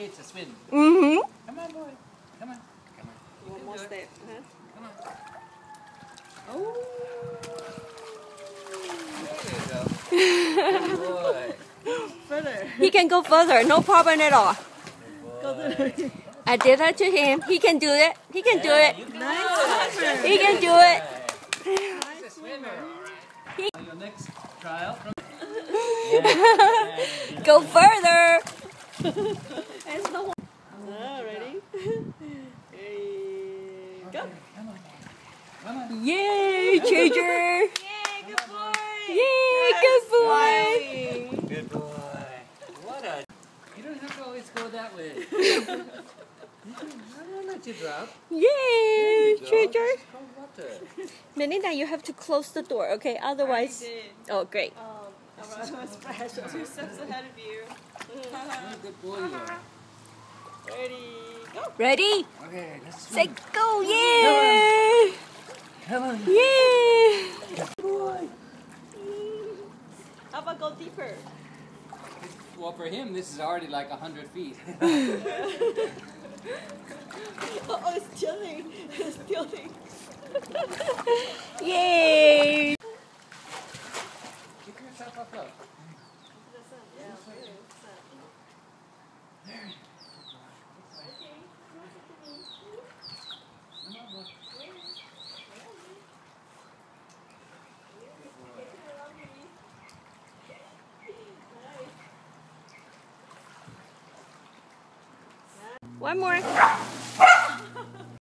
Finally, it's a swim. Mm-hmm. Come on, boy. Come on. Come on. You One can more do it. step. Huh? Come on. Oh. There you go. Good boy. Further. He can go further, no problem at all. Go Good. I did that to him. He can do it. He can do it. can Nice swimmer. He can do it. He's a swimmer, He- right. Your next trial. Go further. And no one. Ah, ready? Hey, go. Come on. Come on. Yay, Treasure. Yay, good boy. Yay, good boy. Smiling. Good boy. What a. You don't have to always go that way. I don't let you drop. Yay, There you go. Treasure. It's cold water. Melinda, you have to close the door, okay? I Otherwise. did. Oh, great. Um, I'm two steps ahead of you. You're a good boy. You are. Ready, go. Ready? Okay, let's Say go. Yay. Come on. Yay. boy. How about go deeper? Well, for him, this is already like 100 feet. Oh, it's tilting. It's tilting. Yay. Pick yourself up, up. One more.